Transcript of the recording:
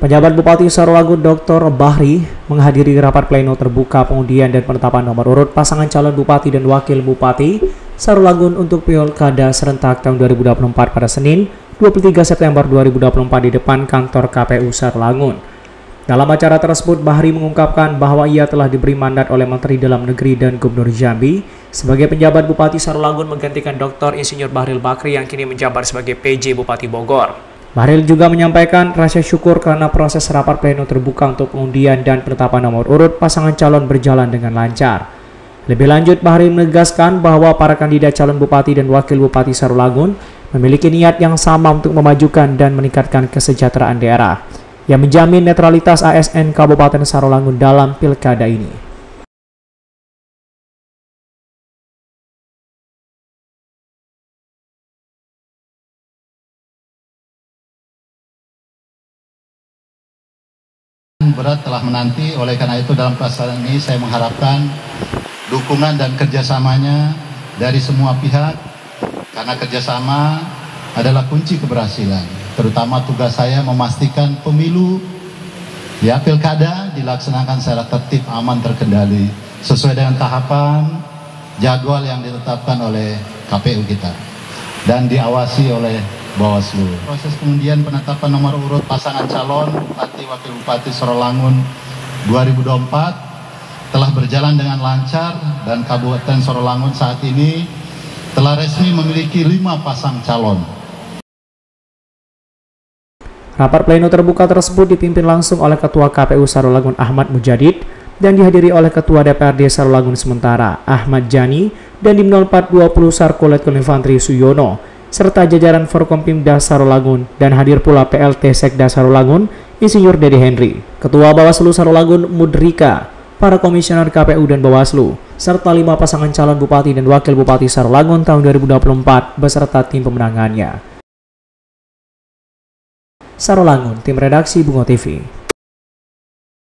Pejabat Bupati Sarolangun Dr. Bahri menghadiri rapat pleno terbuka pengundian dan penetapan nomor urut pasangan calon bupati dan wakil bupati Sarolangun untuk Pilkada serentak tahun 2024 pada Senin 23 September 2024 di depan kantor KPU Sarolangun. Dalam acara tersebut, Bahri mengungkapkan bahwa ia telah diberi mandat oleh Menteri Dalam Negeri dan Gubernur Jambi sebagai penjabat Bupati Sarolangun menggantikan Dr. Insinyur Bahril Bakri yang kini menjabat sebagai PJ Bupati Bogor. Bahril juga menyampaikan rasa syukur karena proses rapat pleno terbuka untuk pengundian dan penetapan nomor urut pasangan calon berjalan dengan lancar. Lebih lanjut, Bahril menegaskan bahwa para kandidat calon bupati dan wakil bupati Sarolangun memiliki niat yang sama untuk memajukan dan meningkatkan kesejahteraan daerah yang menjamin netralitas ASN Kabupaten Sarolangun dalam pilkada ini. Berat telah menanti, oleh karena itu dalam pelaksanaan ini saya mengharapkan dukungan dan kerjasamanya dari semua pihak, karena kerjasama adalah kunci keberhasilan. Terutama tugas saya memastikan pemilu ya pilkada dilaksanakan secara tertib, aman, terkendali, sesuai dengan tahapan jadwal yang ditetapkan oleh KPU kita dan diawasi oleh Bawaslu. Proses pengundian penetapan nomor urut pasangan calon Bupati Wakil Bupati Sorolangun 2024 telah berjalan dengan lancar dan Kabupaten Sorolangun saat ini telah resmi memiliki lima pasang calon. Rapat pleno terbuka tersebut dipimpin langsung oleh Ketua KPU Sarolangun Ahmad Mujadid dan dihadiri oleh Ketua DPRD Sarolangun Sementara Ahmad Jani dan di 0420 Sarkolet Konfantri Suyono serta jajaran Forkompimda Sarolangun dan hadir pula PLT Sekda Sarolangun, Insinyur Dedi Henry, Ketua Bawaslu Sarolangun Mudrika, para komisioner KPU dan Bawaslu, serta lima pasangan calon bupati dan wakil bupati Sarolangun tahun 2024 beserta tim pemenangannya. Sarolangun, tim redaksi Bungo TV.